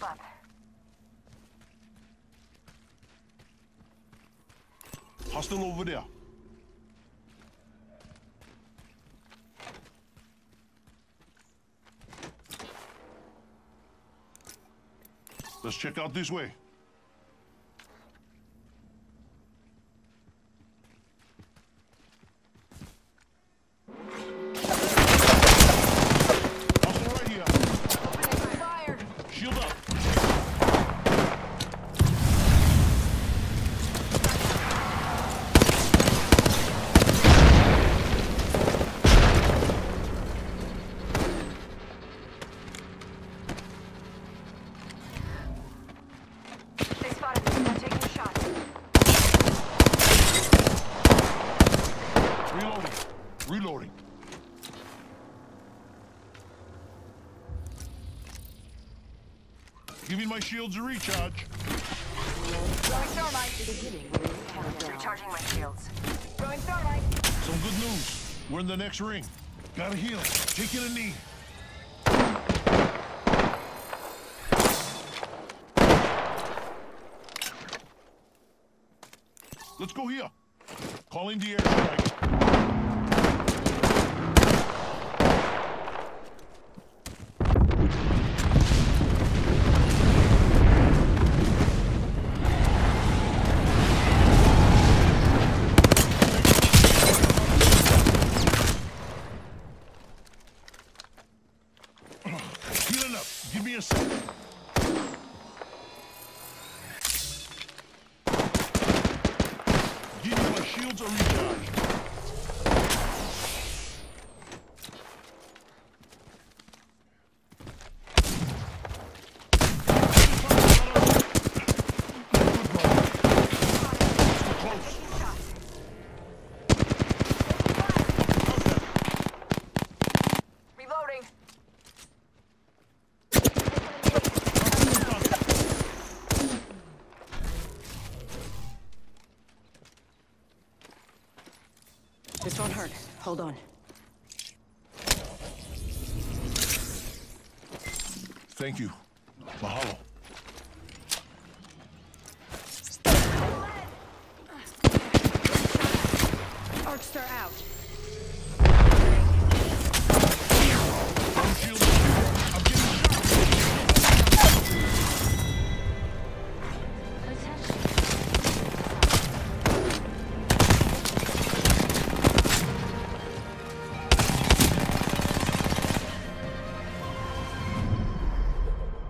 pop up. Hostile over there. Let's check out this way. Giving my shields a recharge. Throwing thermite. Recharging my shields. Throwing thermite. Some good news. We're in the next ring. Gotta heal. Taking a knee. Let's go here. Calling the airstrike. Me a second. Give me my shields are recharged. Won't hurt. Hold on. Thank you. Mahalo. Arcstar out.